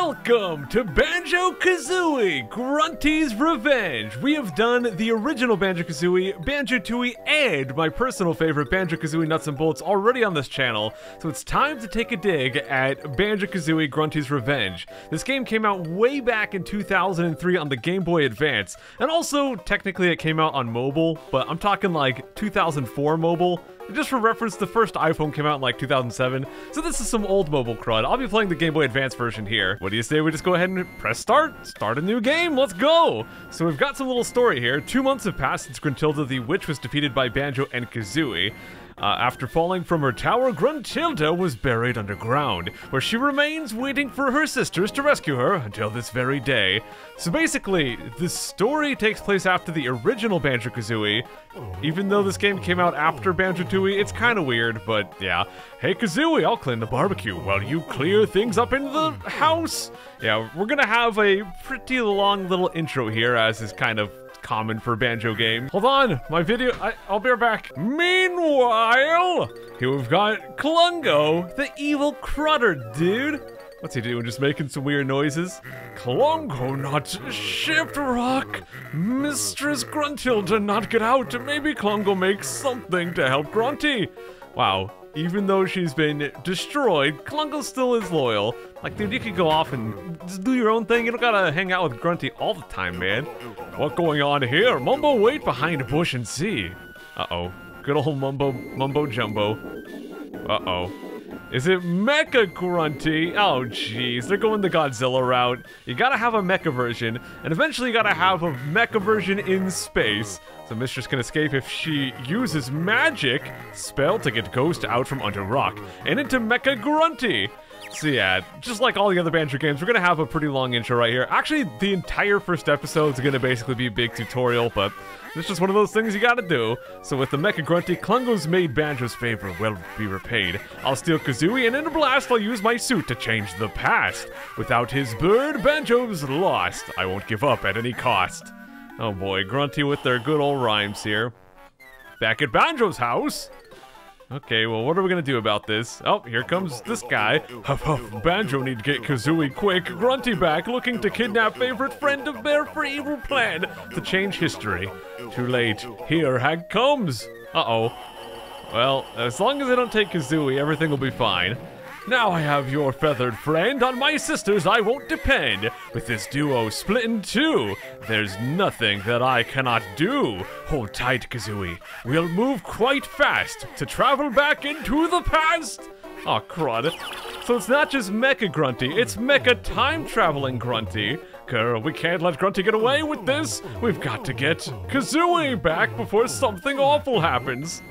Welcome to Banjo Kazooie Grunty's Revenge. We have done the original Banjo Kazooie, Banjo Tooie, and my personal favorite Banjo Kazooie Nuts and Bolts already on this channel, so it's time to take a dig at Banjo Kazooie Grunty's Revenge. This game came out way back in 2003 on the Game Boy Advance, and also technically it came out on mobile, but I'm talking like 2004 mobile. Just for reference, the first iPhone came out in like 2007, so this is some old mobile crud. I'll be playing the Game Boy Advance version here. What do you say we just go ahead and press start? Start a new game, let's go! So we've got some little story here. Two months have passed since Gruntilda the Witch was defeated by Banjo and Kazooie. Uh, after falling from her tower, Gruntilda was buried underground, where she remains waiting for her sisters to rescue her until this very day. So basically, the story takes place after the original Banjo-Kazooie. Even though this game came out after Banjo-Tooie, it's kind of weird, but yeah. Hey Kazooie, I'll clean the barbecue while you clear things up in the house. Yeah, we're gonna have a pretty long little intro here, as is kind of common for banjo game. Hold on, my video, I, will be right back. Meanwhile, here we've got Klungo, the evil Crutter dude. What's he doing? Just making some weird noises? Klungo not shift rock. Mistress Gruntilda not get out. Maybe Klungo makes something to help Grunty. Wow, even though she's been destroyed, Klungo still is loyal. Like, dude, you could go off and just do your own thing. You don't gotta hang out with Grunty all the time, man. What going on here? Mumbo, wait behind a bush and see. Uh-oh. Good old Mumbo, Mumbo Jumbo. Uh-oh. Is it Mecha Grunty? Oh, jeez, they're going the Godzilla route. You gotta have a mecha version, and eventually you gotta have a mecha version in space. So Mistress can escape if she uses magic spell to get Ghost out from under rock and into Mecha Grunty. So yeah, just like all the other Banjo games, we're gonna have a pretty long intro right here. Actually, the entire first episode is gonna basically be a big tutorial, but it's just one of those things you gotta do. So with the Mecha Grunty, Klungo's made Banjo's favor will be repaid. I'll steal Kazooie, and in a blast, I'll use my suit to change the past. Without his bird, Banjo's lost. I won't give up at any cost. Oh boy, Grunty with their good old rhymes here. Back at Banjo's house. Okay, well, what are we gonna do about this? Oh, here comes this guy. Huff huff, Banjo need to get Kazooie quick. Grunty back, looking to kidnap favorite friend of Bear for evil plan to change history. Too late. Here Hag comes. Uh-oh. Well, as long as I don't take Kazooie, everything will be fine. Now I have your feathered friend. On my sisters I won't depend. With this duo split in two, there's nothing that I cannot do. Hold tight, Kazooie. We'll move quite fast to travel back into the past. Aw, oh, crud. So it's not just Mecha Grunty, it's Mecha time-traveling Grunty. Girl, we can't let Grunty get away with this. We've got to get Kazooie back before something awful happens.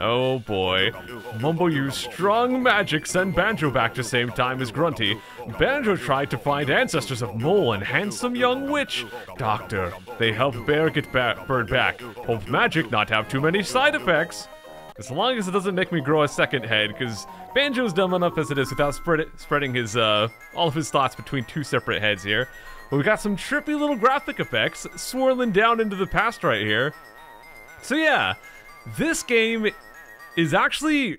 Oh boy. Mumbo used strong magic send Banjo back to same time as Grunty. Banjo tried to find ancestors of Mole and handsome young witch. Doctor, they helped Bear get ba Bird back. Hope magic not have too many side effects. As long as it doesn't make me grow a second head, because Banjo's dumb enough as it is without spread spreading his, uh, all of his thoughts between two separate heads here. We've got some trippy little graphic effects swirling down into the past right here. So yeah, this game is actually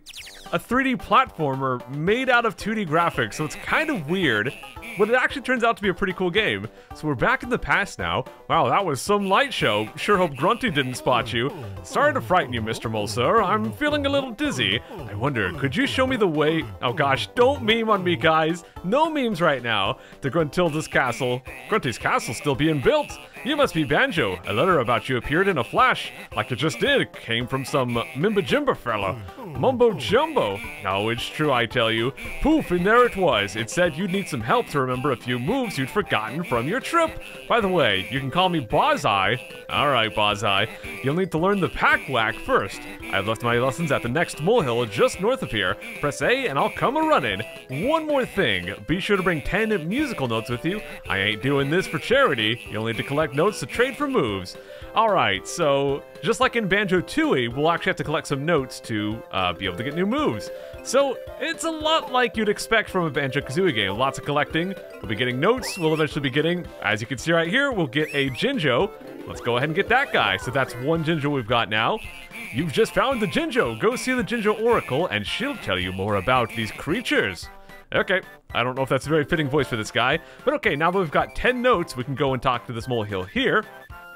a 3D platformer made out of 2D graphics, so it's kind of weird, but it actually turns out to be a pretty cool game. So we're back in the past now. Wow, that was some light show. Sure hope Grunty didn't spot you. Sorry to frighten you, Mr. Mole, sir. I'm feeling a little dizzy. I wonder, could you show me the way? Oh gosh, don't meme on me, guys. No memes right now. To Gruntilda's castle. Grunty's castle still being built. You must be Banjo. A letter about you appeared in a flash, like it just did. Came from some Mimba Jimba fella. Mumbo Jumbo. No, it's true, I tell you. Poof, and there it was. It said you'd need some help to remember a few moves you'd forgotten from your trip. By the way, you can call me Bozzeye. Alright, Bozzeye. You'll need to learn the Pack Whack first. I've left my lessons at the next molehill just north of here. Press A and I'll come a running. One more thing. Be sure to bring 10 musical notes with you. I ain't doing this for charity. You'll need to collect notes to trade for moves. Alright, so just like in Banjo-Tooie, we'll actually have to collect some notes to uh, be able to get new moves. So it's a lot like you'd expect from a Banjo-Kazooie game. Lots of collecting, we'll be getting notes, we'll eventually be getting, as you can see right here, we'll get a Jinjo. Let's go ahead and get that guy. So that's one Jinjo we've got now. You've just found the Jinjo. Go see the Jinjo Oracle and she'll tell you more about these creatures. Okay, I don't know if that's a very fitting voice for this guy, but okay, now that we've got 10 notes, we can go and talk to this molehill here.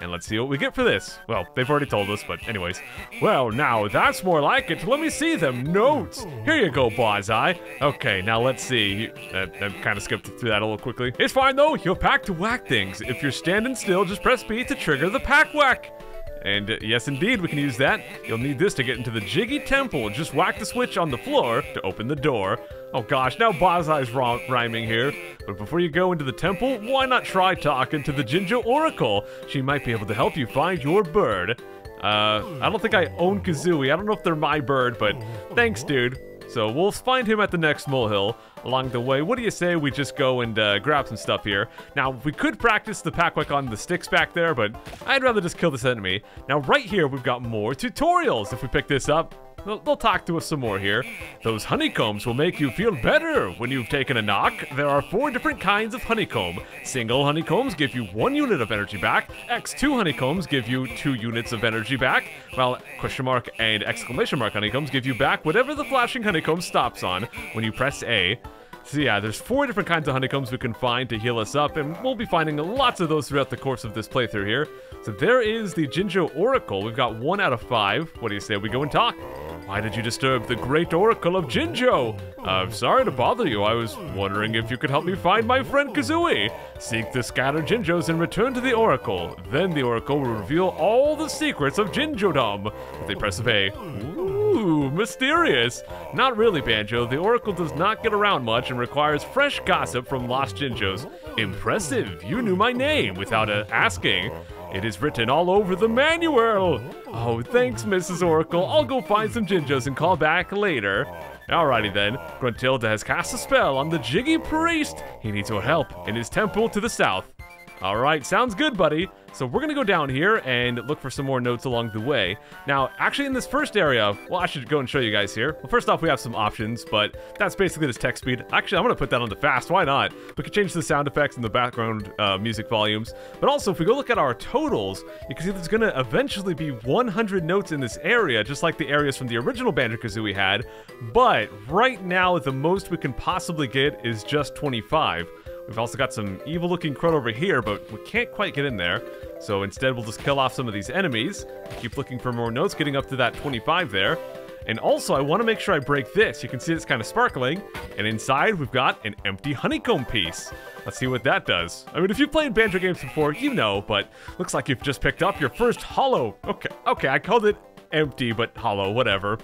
And let's see what we get for this. Well, they've already told us, but anyways. Well, now that's more like it. Let me see them notes. Here you go, Bonsai. Okay, now let's see. Uh, I kind of skipped through that a little quickly. It's fine though. You'll pack to whack things. If you're standing still, just press B to trigger the pack whack. And uh, yes, indeed, we can use that. You'll need this to get into the Jiggy Temple. Just whack the switch on the floor to open the door. Oh gosh, now Bonsai's rhyming here. But before you go into the temple, why not try talking to the Jinjo Oracle? She might be able to help you find your bird. Uh, I don't think I own Kazooie. I don't know if they're my bird, but thanks, dude. So we'll find him at the next molehill along the way. What do you say we just go and uh, grab some stuff here? Now, we could practice the Pack Whack on the sticks back there, but I'd rather just kill this enemy. Now, right here, we've got more tutorials. If we pick this up, They'll, they'll, talk to us some more here. Those honeycombs will make you feel better when you've taken a knock. There are four different kinds of honeycomb. Single honeycombs give you one unit of energy back. X2 honeycombs give you two units of energy back. While question mark and exclamation mark honeycombs give you back whatever the flashing honeycomb stops on when you press A. So yeah, there's four different kinds of honeycombs we can find to heal us up, and we'll be finding lots of those throughout the course of this playthrough here. So there is the Jinjo Oracle. We've got one out of five. What do you say we go and talk? Why did you disturb the great oracle of Jinjo? I'm sorry to bother you. I was wondering if you could help me find my friend Kazooie. Seek the scattered Jinjos and return to the oracle. Then the oracle will reveal all the secrets of Jinjodom. With a press of A. Ooh, mysterious. Not really, Banjo. The oracle does not get around much and requires fresh gossip from lost Jinjos. Impressive. You knew my name without uh, asking. It is written all over the manual. Oh, thanks, Mrs. Oracle. I'll go find some Jinjos and call back later. Alrighty then, Gruntilda has cast a spell on the Jiggy Priest. He needs our help in his temple to the south. Alright, sounds good, buddy. So we're gonna go down here and look for some more notes along the way. Now, actually in this first area, well, I should go and show you guys here. Well, first off, we have some options, but that's basically this text speed. Actually, I'm gonna put that on the fast, why not? We can change the sound effects and the background uh, music volumes. But also, if we go look at our totals, you can see there's gonna eventually be 100 notes in this area, just like the areas from the original Banjo-Kazooie had. But right now, the most we can possibly get is just 25. We've also got some evil-looking crud over here, but we can't quite get in there. So instead, we'll just kill off some of these enemies. Keep looking for more notes, getting up to that 25 there. And also, I want to make sure I break this. You can see it's kind of sparkling. And inside, we've got an empty honeycomb piece. Let's see what that does. I mean, if you've played Banjo games before, you know, but looks like you've just picked up your first hollow. Okay, okay, I called it empty, but hollow, whatever.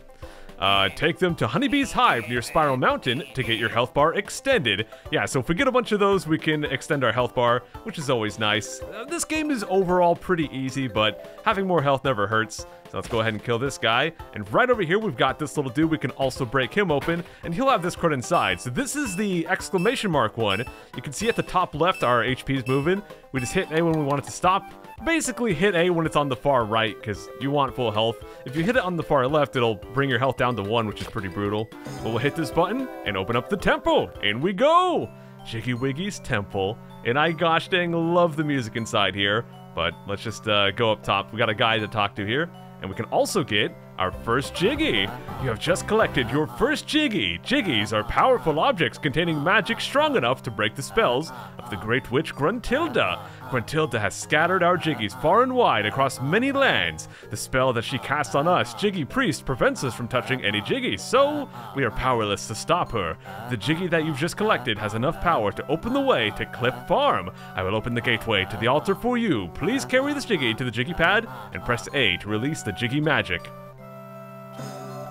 Uh, take them to Honeybee's Hive near Spiral Mountain to get your health bar extended. Yeah, so if we get a bunch of those, we can extend our health bar, which is always nice. Uh, this game is overall pretty easy, but having more health never hurts. So let's go ahead and kill this guy. And right over here, we've got this little dude. We can also break him open, and he'll have this crud inside. So this is the exclamation mark one. You can see at the top left, our HP is moving. We just hit A when we want it to stop basically hit A when it's on the far right, because you want full health. If you hit it on the far left, it'll bring your health down to 1, which is pretty brutal. But we'll hit this button and open up the temple. In we go! Jiggy Wiggy's temple. And I gosh dang love the music inside here. But let's just uh, go up top. We got a guy to talk to here. And we can also get our first Jiggy. You have just collected your first Jiggy. Jiggies are powerful objects containing magic strong enough to break the spells of the Great Witch Gruntilda. Gruntilda has scattered our Jiggies far and wide across many lands. The spell that she casts on us, Jiggy Priest, prevents us from touching any Jiggies, so we are powerless to stop her. The Jiggy that you've just collected has enough power to open the way to Cliff Farm. I will open the gateway to the altar for you. Please carry this Jiggy to the Jiggy pad and press A to release the Jiggy magic.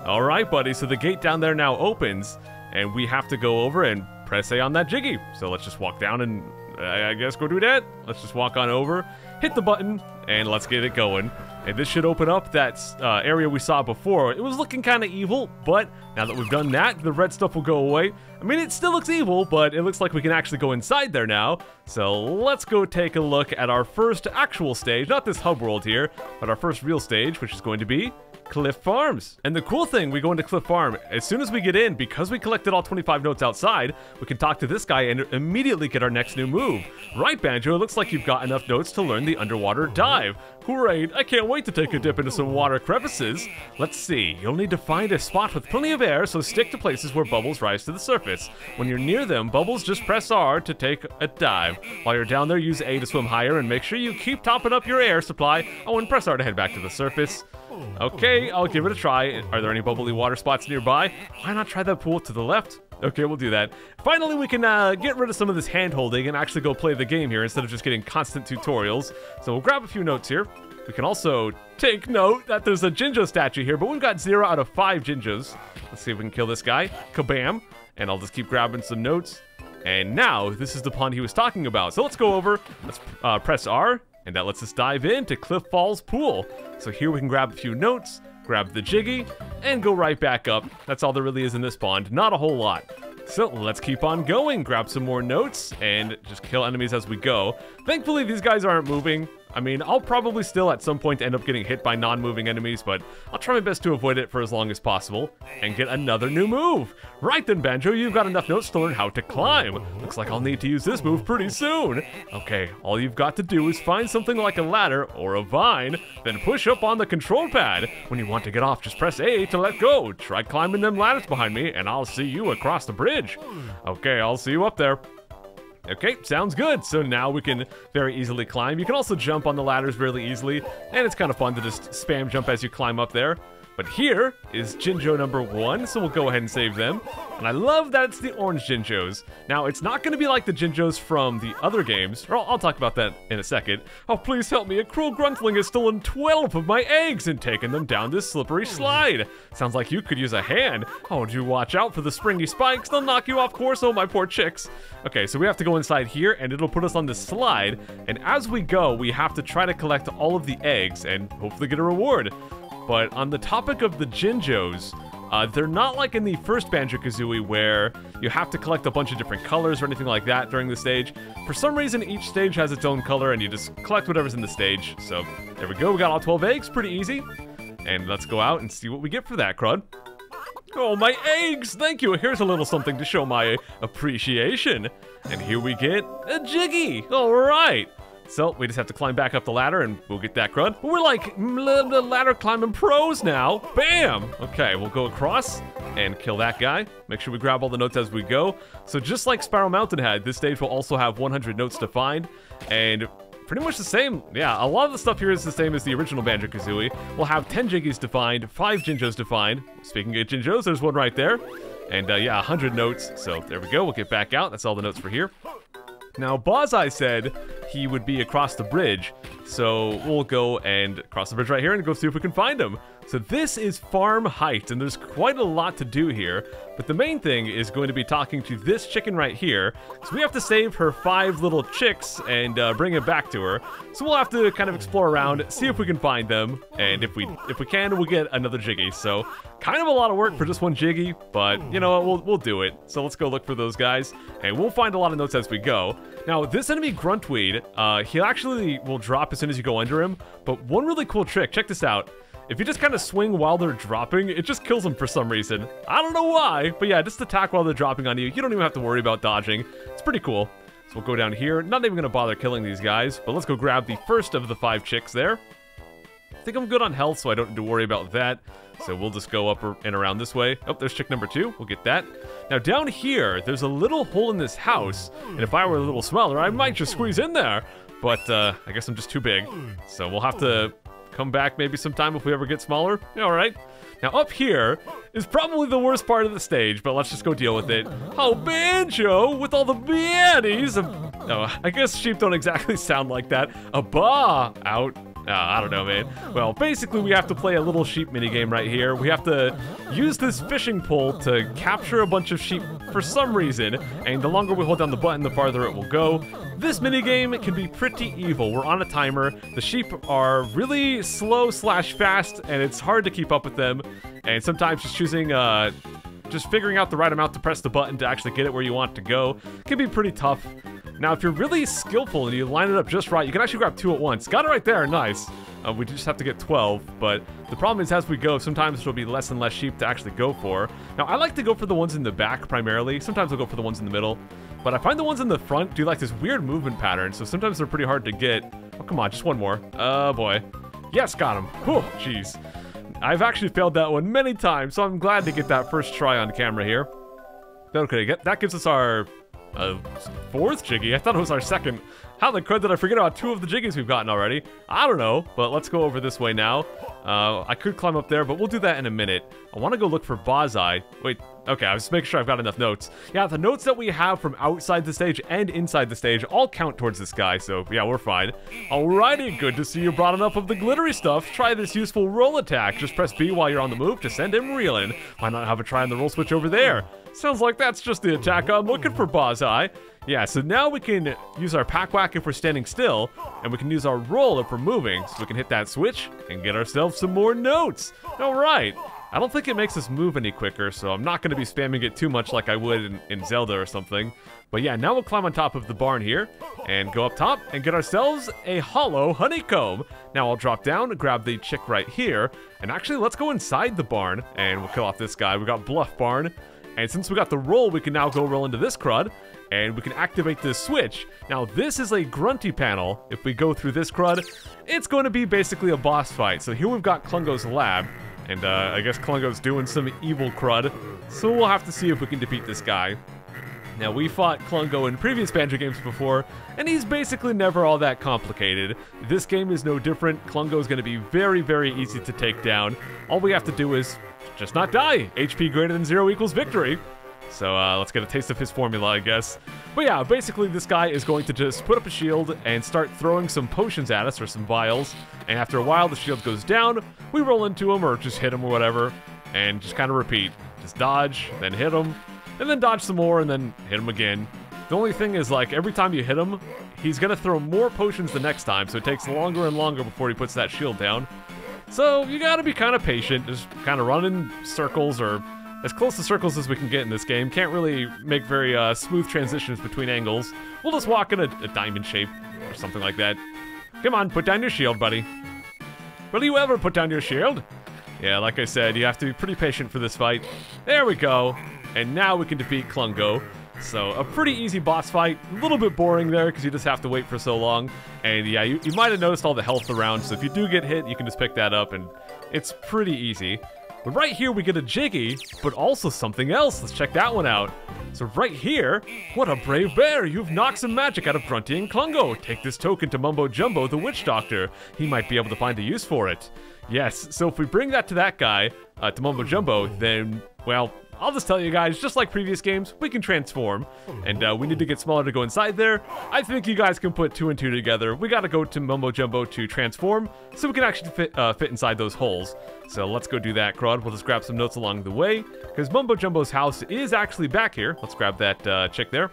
Alright, buddy, so the gate down there now opens, and we have to go over and press A on that Jiggy. So let's just walk down and I guess go do that. Let's just walk on over, hit the button, and let's get it going. And this should open up that uh, area we saw before. It was looking kind of evil, but now that we've done that, the red stuff will go away. I mean, it still looks evil, but it looks like we can actually go inside there now. So let's go take a look at our first actual stage. Not this hub world here, but our first real stage, which is going to be Cliff Farms. And the cool thing, we go into Cliff Farm, as soon as we get in, because we collected all 25 notes outside, we can talk to this guy and immediately get our next new move. Right, Banjo, it looks like you've got enough notes to learn the underwater dive. Great, I can't wait to take a dip into some water crevices. Let's see, you'll need to find a spot with plenty of of air, so stick to places where bubbles rise to the surface. When you're near them, bubbles just press R to take a dive. While you're down there, use A to swim higher and make sure you keep topping up your air supply. Oh, and press R to head back to the surface. Okay, I'll give it a try. Are there any bubbly water spots nearby? Why not try that pool to the left? Okay, we'll do that. Finally, we can uh, get rid of some of this hand-holding and actually go play the game here instead of just getting constant tutorials. So we'll grab a few notes here. We can also take note that there's a Jinjo statue here, but we've got zero out of five Jinjos. Let's see if we can kill this guy. Kabam! And I'll just keep grabbing some notes. And now, this is the pond he was talking about. So let's go over, let's uh, press R, and that lets us dive into Cliff Falls Pool. So here we can grab a few notes, grab the Jiggy, and go right back up. That's all there really is in this pond, not a whole lot. So let's keep on going, grab some more notes, and just kill enemies as we go. Thankfully, these guys aren't moving. I mean, I'll probably still at some point end up getting hit by non-moving enemies, but I'll try my best to avoid it for as long as possible and get another new move. Right then, Banjo, you've got enough notes to learn how to climb. Looks like I'll need to use this move pretty soon. Okay, all you've got to do is find something like a ladder or a vine, then push up on the control pad. When you want to get off, just press A to let go. Try climbing them ladders behind me, and I'll see you across the bridge. Okay, I'll see you up there. Okay, sounds good. So now we can very easily climb. You can also jump on the ladders really easily, and it's kind of fun to just spam jump as you climb up there. But here is Jinjo number one, so we'll go ahead and save them. And I love that it's the orange Jinjos. Now, it's not going to be like the Jinjos from the other games, or I'll, I'll, talk about that in a second. Oh, please help me. A cruel gruntling has stolen 12 of my eggs and taken them down this slippery slide. Sounds like you could use a hand. Oh, do watch out for the springy spikes. They'll knock you off course. Oh, my poor chicks. Okay, so we have to go inside here, and it'll put us on this slide. And as we go, we have to try to collect all of the eggs and hopefully get a reward. But on the topic of the Jinjos, uh, they're not like in the first Banjo-Kazooie where you have to collect a bunch of different colors or anything like that during the stage. For some reason, each stage has its own color and you just collect whatever's in the stage. So there we go, we got all 12 eggs, pretty easy. And let's go out and see what we get for that, Crud. Oh, my eggs! Thank you! Here's a little something to show my appreciation. And here we get a Jiggy! Alright! So we just have to climb back up the ladder and we'll get that crud. We're like ladder climbing pros now. Bam! Okay, we'll go across and kill that guy. Make sure we grab all the notes as we go. So just like Spiral Mountain had, this stage will also have 100 notes to find. And pretty much the same. Yeah, a lot of the stuff here is the same as the original Banjo-Kazooie. We'll have 10 Jiggies to find, 5 Jinjos to find. Speaking of Jinjos, there's one right there. And uh, yeah, 100 notes. So there we go. We'll get back out. That's all the notes for here. Now, Bozzeye said he would be across the bridge, so we'll go and cross the bridge right here and go see if we can find him. So this is Farm Heights, and there's quite a lot to do here, but the main thing is going to be talking to this chicken right here. So we have to save her five little chicks and uh, bring it back to her. So we'll have to kind of explore around, see if we can find them, and if we if we can, we'll get another Jiggy. So kind of a lot of work for just one Jiggy, but you know what, we'll, we'll do it. So let's go look for those guys, and we'll find a lot of notes as we go. Now, this enemy Gruntweed, uh, he actually will drop as soon as you go under him, but one really cool trick, check this out. If you just kind of swing while they're dropping, it just kills them for some reason. I don't know why, but yeah, just attack while they're dropping on you. You don't even have to worry about dodging. It's pretty cool. So we'll go down here. Not even going to bother killing these guys, but let's go grab the first of the five chicks there. I think I'm good on health, so I don't need to worry about that. So we'll just go up and around this way. Oh, there's chick number two. We'll get that. Now down here, there's a little hole in this house, and if I were a little smaller, I might just squeeze in there. But uh, I guess I'm just too big. So we'll have to come back maybe sometime if we ever get smaller. All right. Now up here is probably the worst part of the stage, but let's just go deal with it. Oh, Banjo, with all the baddies. Oh, I guess sheep don't exactly sound like that. A ba out. Uh, I don't know, man. Well, basically, we have to play a little sheep minigame right here. We have to use this fishing pole to capture a bunch of sheep for some reason, and the longer we hold down the button, the farther it will go. This minigame can be pretty evil. We're on a timer. The sheep are really slow slash fast, and it's hard to keep up with them. And sometimes just choosing, uh, just figuring out the right amount to press the button to actually get it where you want to go can be pretty tough. Now, if you're really skillful and you line it up just right, you can actually grab two at once. Got it right there, nice. Uh, we just have to get 12, but the problem is as we go, sometimes there'll be less and less sheep to actually go for. Now, I like to go for the ones in the back primarily. Sometimes I'll go for the ones in the middle. But I find the ones in the front do like this weird movement pattern, so sometimes they're pretty hard to get. Oh, come on, just one more. Oh, boy. Yes, got him. Oh, jeez. I've actually failed that one many times, so I'm glad to get that first try on camera here. Okay, that gives us our uh, fourth Jiggy. I thought it was our second. How the crud did I forget about two of the Jiggies we've gotten already? I don't know, but let's go over this way now. Uh, I could climb up there, but we'll do that in a minute. I want to go look for Bozzeye. Wait, okay, I was just making sure I've got enough notes. Yeah, the notes that we have from outside the stage and inside the stage all count towards this guy, so yeah, we're fine. Alrighty, good to see you brought enough of the glittery stuff. Try this useful roll attack. Just press B while you're on the move to send him reeling. Why not have a try on the roll switch over there? Sounds like that's just the attack I'm looking for, Bozzeye. Yeah, so now we can use our pack whack if we're standing still, and we can use our roll if we're moving, so we can hit that switch and get ourselves some more notes. All right. I don't think it makes us move any quicker, so I'm not going to be spamming it too much like I would in, in, Zelda or something. But yeah, now we'll climb on top of the barn here, and go up top, and get ourselves a hollow honeycomb. Now I'll drop down, grab the chick right here, and actually let's go inside the barn, and we'll kill off this guy. We got Bluff Barn, and since we got the roll, we can now go roll into this crud, and we can activate this switch. Now, this is a grunty panel. If we go through this crud, it's going to be basically a boss fight. So here we've got Klungo's lab, and uh, I guess Klungo's doing some evil crud. So we'll have to see if we can defeat this guy. Now, we fought Klungo in previous Banjo games before, and he's basically never all that complicated. This game is no different. Klungo's going to be very, very easy to take down. All we have to do is just not die. HP greater than zero equals victory. So uh, let's get a taste of his formula, I guess. But yeah, basically this guy is going to just put up a shield and start throwing some potions at us, or some vials. And after a while, the shield goes down, we roll into him, or just hit him, or whatever, and just kind of repeat. Just dodge, then hit him, and then dodge some more, and then hit him again. The only thing is, like, every time you hit him, he's gonna throw more potions the next time, so it takes longer and longer before he puts that shield down. So you gotta be kind of patient, just kind of run in circles or as close to circles as we can get in this game. Can't really make very uh, smooth transitions between angles. We'll just walk in a, a, diamond shape or something like that. Come on, put down your shield, buddy. Will you ever put down your shield? Yeah, like I said, you have to be pretty patient for this fight. There we go. And now we can defeat Klungo. So a pretty easy boss fight, a little bit boring there because you just have to wait for so long. And yeah, you, you might have noticed all the health around, so if you do get hit, you can just pick that up and it's pretty easy. But right here we get a Jiggy, but also something else. Let's check that one out. So right here, what a brave bear! You've knocked some magic out of Grunty and Klungo. Take this token to Mumbo Jumbo, the witch doctor. He might be able to find a use for it. Yes, so if we bring that to that guy, uh, to Mumbo Jumbo, then, well, I'll just tell you guys, just like previous games, we can transform. And uh, we need to get smaller to go inside there. I think you guys can put two and two together. We gotta go to Mumbo Jumbo to transform, so we can actually fit, uh, fit inside those holes. So let's go do that, Crud. We'll just grab some notes along the way, because Mumbo Jumbo's house is actually back here. Let's grab that uh, chick there.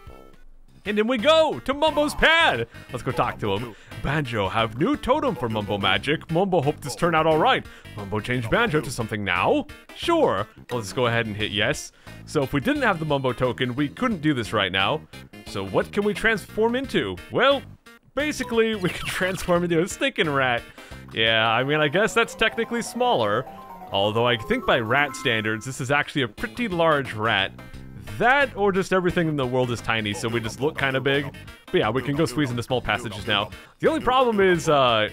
And in we go to Mumbo's pad. Let's go talk to him. Banjo have new totem for Mumbo Magic. Mumbo hope this turn out alright. Mumbo change Banjo to something now? Sure. Let's go ahead and hit yes. So if we didn't have the Mumbo token, we couldn't do this right now. So what can we transform into? Well, basically, we can transform into a stinking rat. Yeah, I mean, I guess that's technically smaller. Although I think by rat standards, this is actually a pretty large rat. That, or just everything in the world is tiny, so we just look kind of big. But yeah, we can go squeeze into small passages now. The only problem is, uh,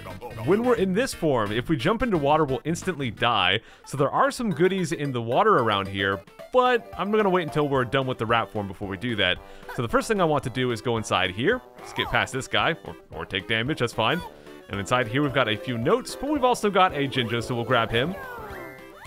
when we're in this form, if we jump into water, we'll instantly die. So there are some goodies in the water around here, but I'm gonna wait until we're done with the rat form before we do that. So the first thing I want to do is go inside here, get past this guy, or, or take damage, that's fine. And inside here we've got a few notes, but we've also got a Jinjo, so we'll grab him.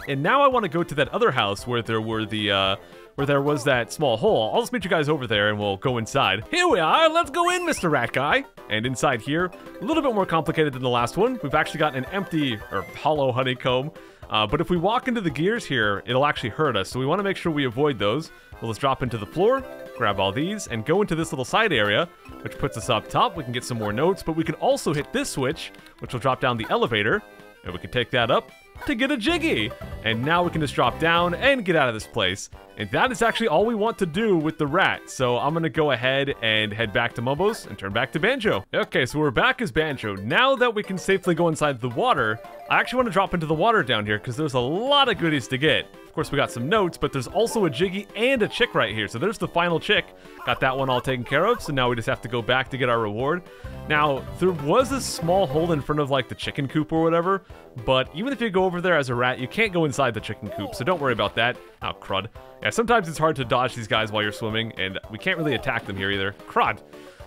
And now I want to go to that other house where there were the, uh, where there was that small hole. I'll just meet you guys over there and we'll go inside. Here we are, let's go in, Mr. Rat Guy. And inside here, a little bit more complicated than the last one. We've actually got an empty, or hollow honeycomb. Uh, but if we walk into the gears here, it'll actually hurt us. So we want to make sure we avoid those. Well, let's drop into the floor, grab all these, and go into this little side area, which puts us up top. We can get some more notes, but we can also hit this switch, which will drop down the elevator. And we can take that up, to get a Jiggy. And now we can just drop down and get out of this place. And that is actually all we want to do with the rat. So I'm going to go ahead and head back to Mumbo's and turn back to Banjo. Okay, so we're back as Banjo. Now that we can safely go inside the water, I actually want to drop into the water down here because there's a lot of goodies to get. Of course, we got some notes, but there's also a Jiggy and a Chick right here. So there's the final Chick. Got that one all taken care of, so now we just have to go back to get our reward. Now, there was a small hole in front of like the chicken coop or whatever, but even if you go over there as a rat, you can't go inside the chicken coop, so don't worry about that. Oh, crud. Yeah, sometimes it's hard to dodge these guys while you're swimming, and we can't really attack them here either. Crud.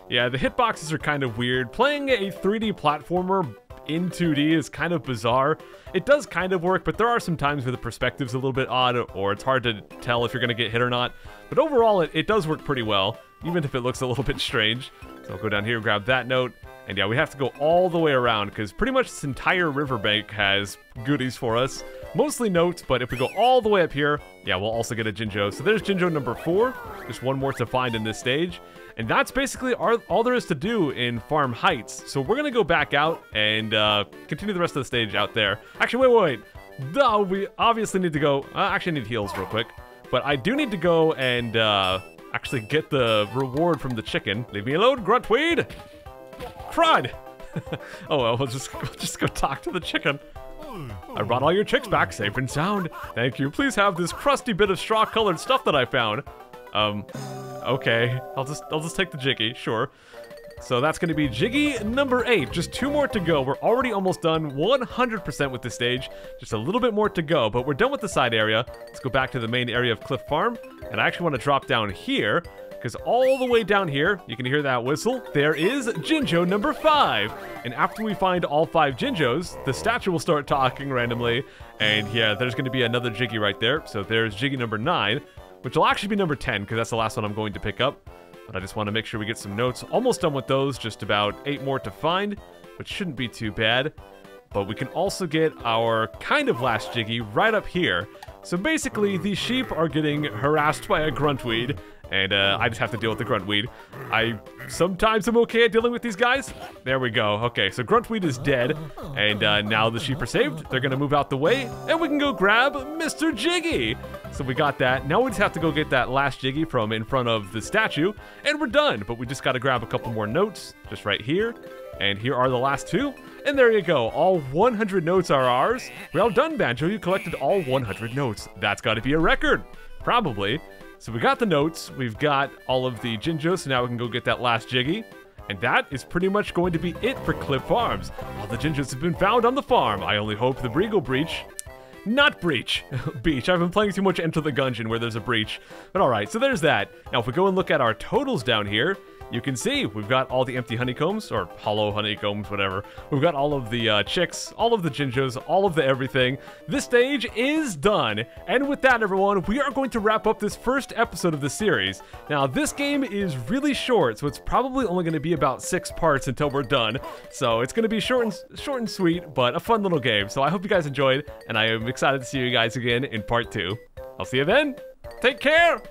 Yeah, the hitboxes are kind of weird. Playing a 3D platformer in 2D is kind of bizarre. It does kind of work, but there are some times where the perspective's a little bit odd, or it's hard to tell if you're going to get hit or not. But overall, it, it does work pretty well, even if it looks a little bit strange. So I'll go down here, grab that note, and yeah, we have to go all the way around, because pretty much this entire riverbank has goodies for us. Mostly notes, but if we go all the way up here, yeah, we'll also get a Jinjo. So there's Jinjo number four, just one more to find in this stage. And that's basically our, all there is to do in Farm Heights. So we're going to go back out and uh, continue the rest of the stage out there. Actually, wait, wait, wait. Duh, we obviously need to go... Uh, actually, I need heals real quick. But I do need to go and uh, actually get the reward from the chicken. Leave me alone, Gruntweed! Crud! oh well, we'll just, we'll just go talk to the chicken. I brought all your chicks back safe and sound. Thank you. Please have this crusty bit of straw-colored stuff that I found. Um, okay. I'll just I'll just take the Jiggy, sure. So that's going to be Jiggy number 8. Just two more to go. We're already almost done 100% with this stage. Just a little bit more to go, but we're done with the side area. Let's go back to the main area of Cliff Farm. And I actually want to drop down here because all the way down here, you can hear that whistle, there is Jinjo number 5. And after we find all 5 Jinjos, the statue will start talking randomly, and yeah, there's going to be another Jiggy right there. So there's Jiggy number 9, which will actually be number 10, because that's the last one I'm going to pick up. But I just want to make sure we get some notes. Almost done with those, just about 8 more to find, which shouldn't be too bad. But we can also get our kind of last Jiggy right up here. So basically, these sheep are getting harassed by a gruntweed, and uh, I just have to deal with the Gruntweed. I sometimes am okay at dealing with these guys. There we go. Okay, so Gruntweed is dead, and uh, now the sheep are saved. They're gonna move out the way, and we can go grab Mr. Jiggy. So we got that. Now we just have to go get that last Jiggy from in front of the statue, and we're done. But we just gotta grab a couple more notes, just right here. And here are the last two. And there you go. All 100 notes are ours. Well done, Banjo. You collected all 100 notes. That's got to be a record. Probably. So we got the notes, we've got all of the Jinjos, so now we can go get that last Jiggy. And that is pretty much going to be it for Cliff Farms. All the Jinjos have been found on the farm. I only hope the Breegull Breach not breach. Beach. I've been playing too much Enter the Gungeon where there's a breach. But alright, so there's that. Now if we go and look at our totals down here, you can see we've got all the empty honeycombs, or hollow honeycombs, whatever. We've got all of the uh, chicks, all of the Jinjos, all of the everything. This stage is done. And with that, everyone, we are going to wrap up this first episode of the series. Now, this game is really short, so it's probably only going to be about six parts until we're done. So it's going to be short and, short and sweet, but a fun little game. So I hope you guys enjoyed, and I am excited to see you guys again in part two. I'll see you then. Take care!